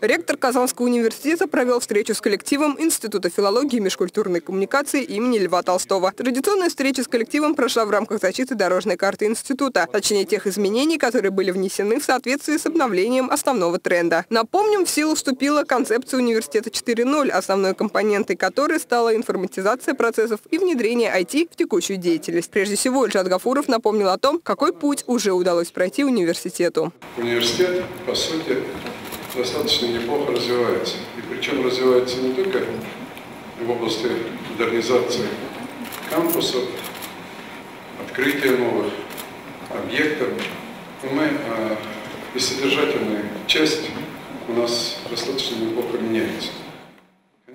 Ректор Казанского университета провел встречу с коллективом Института филологии и межкультурной коммуникации имени Льва Толстого. Традиционная встреча с коллективом прошла в рамках защиты дорожной карты института, точнее тех изменений, которые были внесены в соответствии с обновлением основного тренда. Напомним, в силу вступила концепция университета 4.0, основной компонентой которой стала информатизация процессов и внедрение IT в текущую деятельность. Прежде всего, Ильшат Гафуров напомнил о том, какой путь уже удалось пройти университету. Университет, по сути, достаточно неплохо развивается. И причем развивается не только в области модернизации кампусов, открытия новых объектов, но мы а, и содержательная часть у нас достаточно неплохо меняется.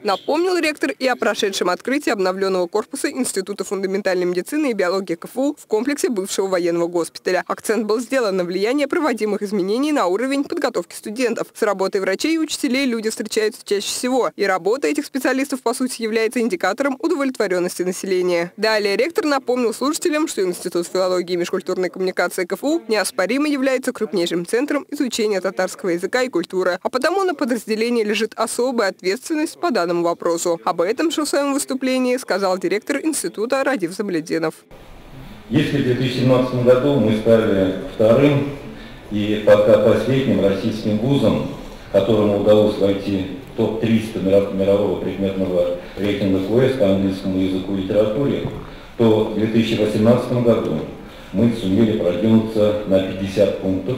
Напомнил ректор и о прошедшем открытии обновленного корпуса Института фундаментальной медицины и биологии КФУ в комплексе бывшего военного госпиталя. Акцент был сделан на влияние проводимых изменений на уровень подготовки студентов. С работой врачей и учителей люди встречаются чаще всего, и работа этих специалистов, по сути, является индикатором удовлетворенности населения. Далее ректор напомнил слушателям, что Институт филологии и межкультурной коммуникации КФУ неоспоримо является крупнейшим центром изучения татарского языка и культуры, а потому на подразделении лежит особая ответственность по данному вопросу. Об этом же в своем выступлении сказал директор института Радив Замлединов. Если в 2017 году мы стали вторым и пока последним российским вузом, которому удалось войти в топ-300 мирового предметного рейтинга КУЭС по английскому языку и литературе, то в 2018 году мы сумели продвинуться на 50 пунктов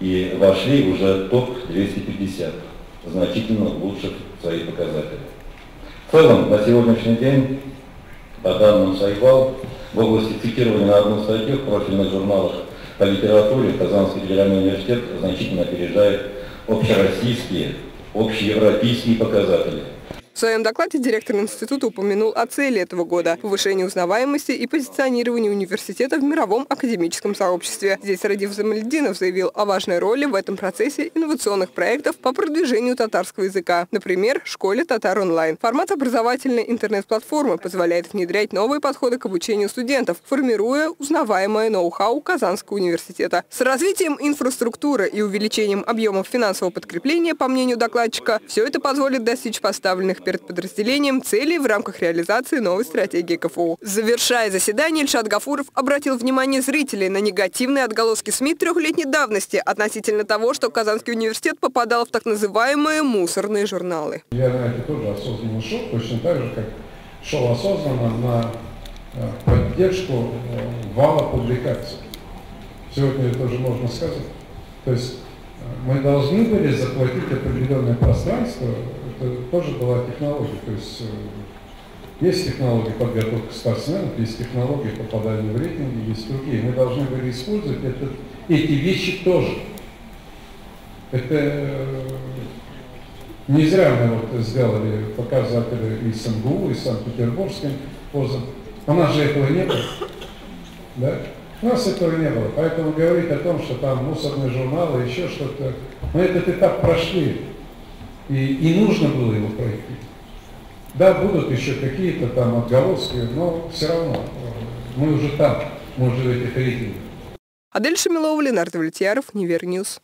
и вошли уже топ-250 значительно улучшив свои показатели. В целом, на сегодняшний день, по данным Сайвал, в области цитирования на одну статью в профильных журналах по литературе Казанский федеральный университет значительно опережает общероссийские, общеевропейские показатели. В своем докладе директор института упомянул о цели этого года – повышении узнаваемости и позиционировании университета в мировом академическом сообществе. Здесь Радив Замальдинов заявил о важной роли в этом процессе инновационных проектов по продвижению татарского языка. Например, школе «Татар онлайн». Формат образовательной интернет-платформы позволяет внедрять новые подходы к обучению студентов, формируя узнаваемое ноу-хау Казанского университета. С развитием инфраструктуры и увеличением объемов финансового подкрепления, по мнению докладчика, все это позволит достичь поставленных перед подразделением целей в рамках реализации новой стратегии КФУ. Завершая заседание, Ильшат Гафуров обратил внимание зрителей на негативные отголоски СМИ трехлетней давности относительно того, что Казанский университет попадал в так называемые мусорные журналы. Я на это тоже осознанно шел, точно так же, как шел осознанно на э, поддержку э, вала публикаций. Сегодня это тоже можно сказать. То есть мы должны были заплатить определенное пространство это тоже была технология. То есть э, есть технологии подготовки спортсменов, есть технологии попадания в рейтинги, есть другие. Мы должны были использовать этот, эти вещи тоже. Это э, не зря мы вот сделали показатели и с и Санкт-Петербургским вузом. У нас же этого не было. Да? У нас этого не было. Поэтому говорить о том, что там мусорные журналы, еще что-то, мы этот этап прошли. И, и нужно было его пройти. Да, будут еще какие-то там отголоски, но все равно э, мы уже там, мы уже в этих рейтингах. Адель Шамилова, Ленар Давлетьяров, Univer News.